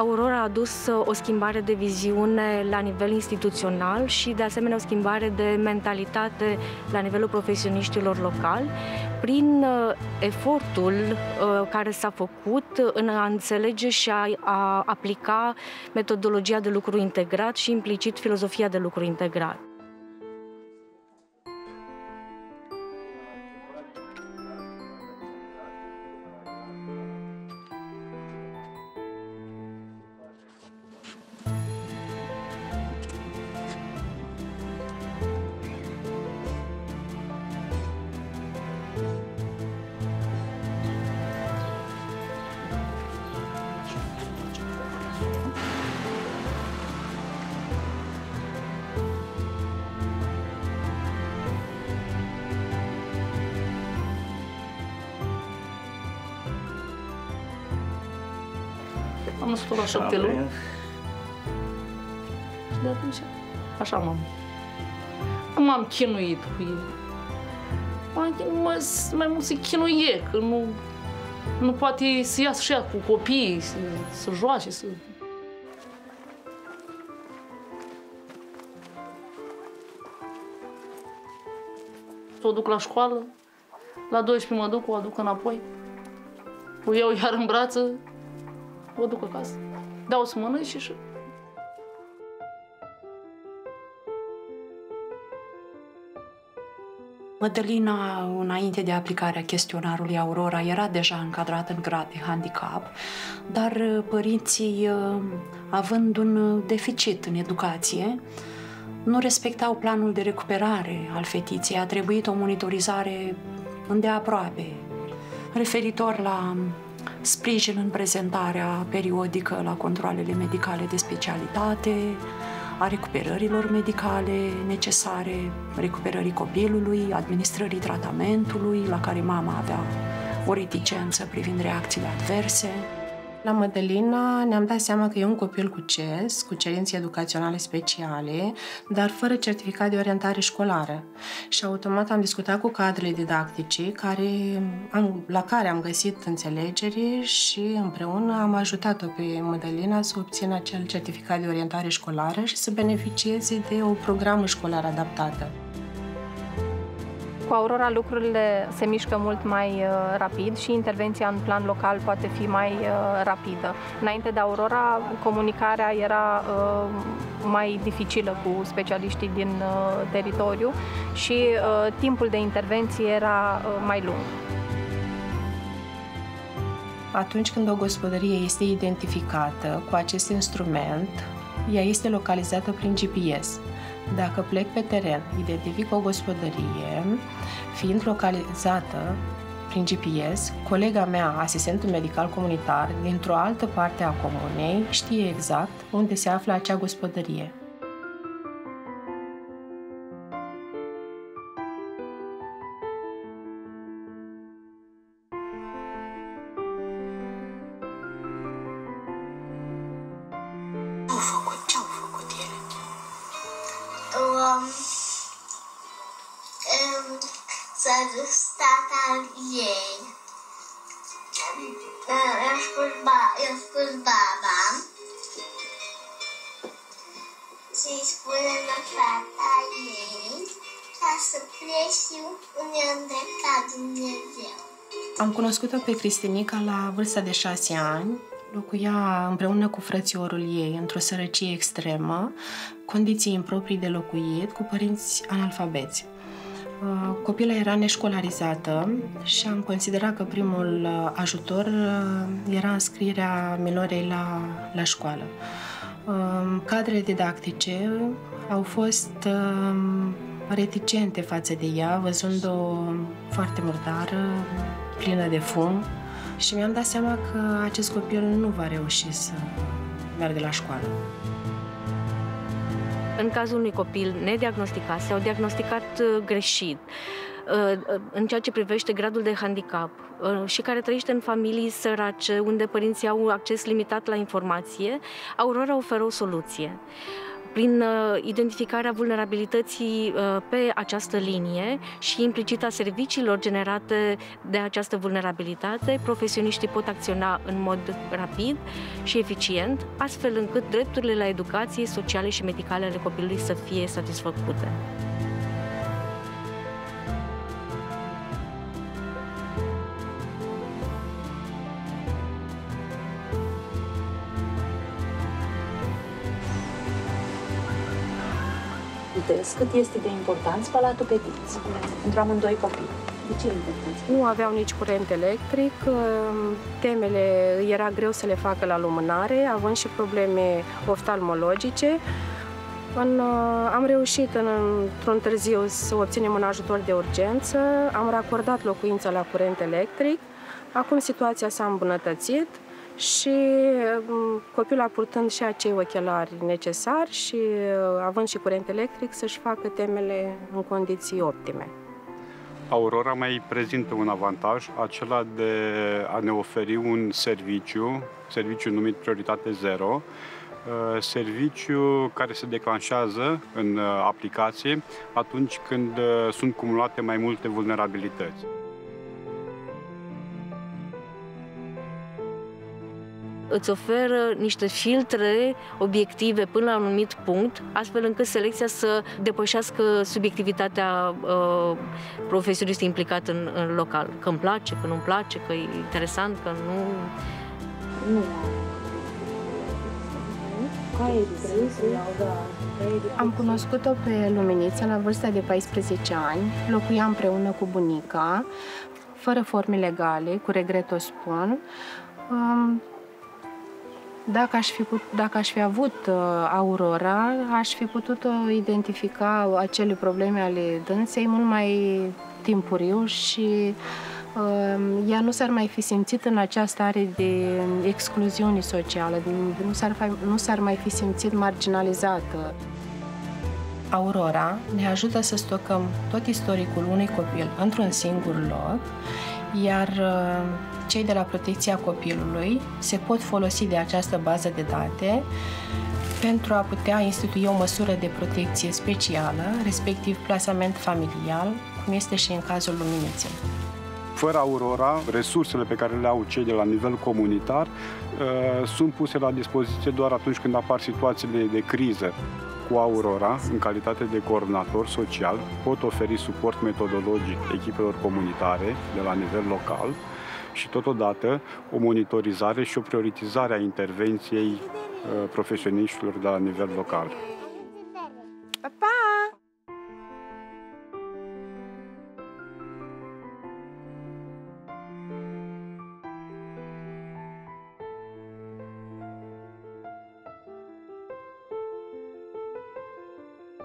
Aurora a adus uh, o schimbare de viziune la nivel instituțional și, de asemenea, o schimbare de mentalitate la nivelul profesioniștilor locali, prin uh, efortul uh, care s-a făcut în a înțelege și a, a aplica metodologia de lucru integrat și implicit filozofia de lucru integrat. Născut la șapte luni. Și de atunci, așa m-am. M-am chinuit cu ei. M-am chinuit, mai, mai mult se chinuie, că nu, nu poate să iasă și ea cu copiii, să, să joace, să... O duc la școală, la 12 mă duc, o aduc înapoi, o iau iar în brață, o duc acasă. Dau să mănânc și și... Mădălina, înainte de aplicarea chestionarului Aurora, era deja încadrată în grad de handicap, dar uh, părinții, uh, având un deficit în educație, nu respectau planul de recuperare al fetiței. A trebuit o monitorizare îndeaproape, referitor la sprijin în prezentarea periodică la controlele medicale de specialitate, a recuperărilor medicale necesare, recuperării copilului, administrării tratamentului, la care mama avea o reticență privind reacțiile adverse. La Mădălina ne-am dat seama că e un copil cu CES, cu cerințe educaționale speciale, dar fără certificat de orientare școlară. Și automat am discutat cu cadrele didactice care, am, la care am găsit înțelegere și împreună am ajutat-o pe Mădălina să obțină acel certificat de orientare școlară și să beneficieze de o programă școlară adaptată. Cu Aurora lucrurile se mișcă mult mai uh, rapid și intervenția în plan local poate fi mai uh, rapidă. Înainte de Aurora, comunicarea era uh, mai dificilă cu specialiștii din teritoriu și timpul de intervenție era mai lung. Atunci când o gospodărie este identificată cu acest instrument, ea este localizată prin GPS. Dacă plec pe teren, identific o gospodărie, fiind localizată prin GPS, colega mea, asistentul medical comunitar, dintr-o altă parte a comunei, știe exact unde se află acea gospodărie. Și-i spune la tata ei ca să pleci unde a îndreptat Dumnezeu. Am cunoscut-o pe Cristinica la vârsta de șase ani. Locuia împreună cu frățiorul ei într-o sărăcie extremă, condiții improprii de locuit, cu părinți analfabeți. Uh, copila era neșcolarizată și am considerat că primul uh, ajutor uh, era înscrierea minorei la, la școală. Cadrele didactice au fost reticente față de ea, văzând-o foarte murdară, plină de fum și mi-am dat seama că acest copil nu va reuși să meargă la școală. În cazul unui copil nediagnosticat sau diagnosticat uh, greșit, uh, uh, în ceea ce privește gradul de handicap și care trăiește în familii sărace, unde părinții au acces limitat la informație, Aurora oferă o soluție. Prin uh, identificarea vulnerabilității uh, pe această linie și implicit a serviciilor generate de această vulnerabilitate, profesioniștii pot acționa în mod rapid și eficient, astfel încât drepturile la educație sociale și medicale ale copilului să fie satisfăcute. Vedeți cât este de important spălatul pe dinți pentru amândoi copii. De ce e important? Nu aveau nici curent electric, temele era greu să le facă la lumânare, având și probleme oftalmologice. În, uh, am reușit în, într-un târziu să obținem un ajutor de urgență, am racordat locuința la curent electric, acum situația s-a îmbunătățit, și um, copilul purtând și acei ochelari necesari și uh, având și curent electric să-și facă temele în condiții optime. Aurora mai prezintă un avantaj, acela de a ne oferi un serviciu, serviciu numit Prioritate Zero, uh, serviciu care se declanșează în uh, aplicație atunci când sunt cumulate mai multe vulnerabilități. Îți oferă niște filtre obiective până la un anumit punct, astfel încât selecția să depășească subiectivitatea uh, profesionistului implicat în, în local. Că îmi place, că nu-mi place, că e interesant, că nu... Nu. Am cunoscut-o pe Luminița la vârsta de 14 ani, locuia împreună cu bunica, fără forme legale, cu regret o spun. Um, dacă aș fi, put, dacă aș fi avut uh, Aurora, aș fi putut uh, identifica acele probleme ale dânsei mult mai timpuriu și uh, ea nu s-ar mai fi simțit în această stare de excluziune socială, nu s-ar, nu s-ar mai fi simțit marginalizată. Aurora ne ajută să stocăm tot istoricul unui copil într-un singur loc, iar uh, cei de la protecția copilului se pot folosi de această bază de date pentru a putea institui o măsură de protecție specială, respectiv plasament familial, cum este și în cazul luminiței. Fără Aurora, resursele pe care le au cei de la nivel comunitar uh, sunt puse la dispoziție doar atunci când apar situațiile de criză. Cu Aurora, în calitate de coordonator social, pot oferi suport metodologic echipelor comunitare de la nivel local, și totodată o monitorizare și o prioritizare a intervenției uh, profesioniștilor de la nivel local.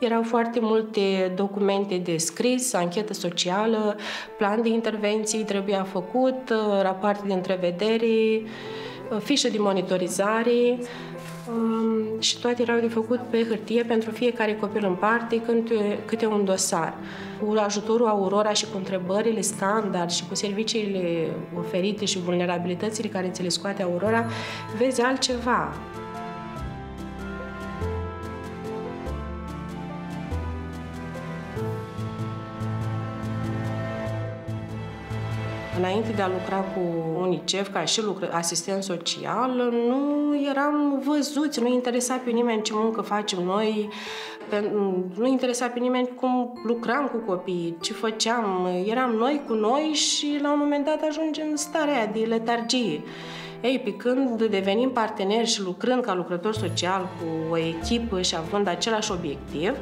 Erau foarte multe documente de scris, anchetă socială, plan de intervenții trebuia făcut, rapoarte de întrevedere, fișă de monitorizare um, și toate erau de făcut pe hârtie pentru fiecare copil în parte câte, câte un dosar. Cu ajutorul Aurora și cu întrebările standard și cu serviciile oferite și vulnerabilitățile care ți le scoate Aurora, vezi altceva. Înainte de a lucra cu UNICEF ca și lucr- asistent social, nu eram văzuți, nu interesa pe nimeni ce muncă facem noi, nu interesa pe nimeni cum lucram cu copiii, ce făceam. Eram noi cu noi și la un moment dat ajungem în starea de letargie. Ei, pe când devenim parteneri și lucrând ca lucrător social cu o echipă și având același obiectiv,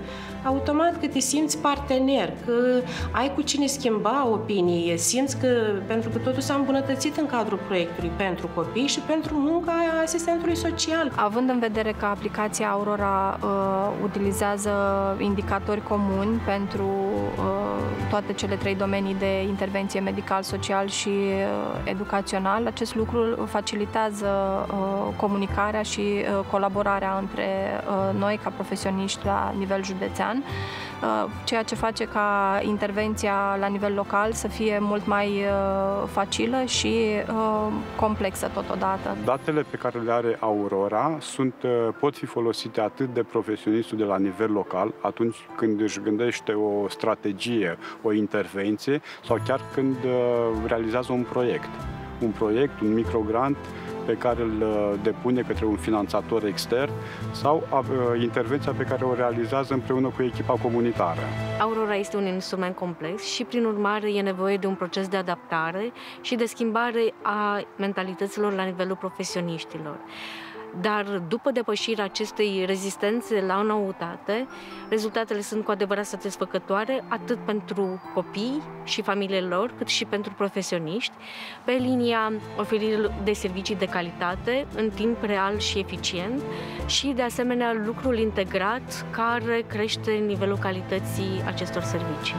automat că te simți partener, că ai cu cine schimba opinii, simți că, pentru că totul s-a îmbunătățit în cadrul proiectului pentru copii și pentru munca asistentului social. Având în vedere că aplicația Aurora uh, utilizează indicatori comuni pentru uh, toate cele trei domenii de intervenție medical, social și uh, educațional, acest lucru facilitează uh, comunicarea și uh, colaborarea între uh, noi ca profesioniști la nivel județean ceea ce face ca intervenția la nivel local să fie mult mai facilă și complexă totodată. Datele pe care le are Aurora sunt, pot fi folosite atât de profesionistul de la nivel local, atunci când își gândește o strategie, o intervenție, sau chiar când realizează un proiect. Un proiect, un microgrant, pe care îl uh, depune către un finanțator extern sau uh, intervenția pe care o realizează împreună cu echipa comunitară. Aurora este un instrument complex și, prin urmare, e nevoie de un proces de adaptare și de schimbare a mentalităților la nivelul profesioniștilor. Dar după depășirea acestei rezistențe la o noutate, rezultatele sunt cu adevărat satisfăcătoare atât pentru copii și familiile lor, cât și pentru profesioniști, pe linia oferirii de servicii de calitate în timp real și eficient și, de asemenea, lucrul integrat care crește nivelul calității acestor servicii.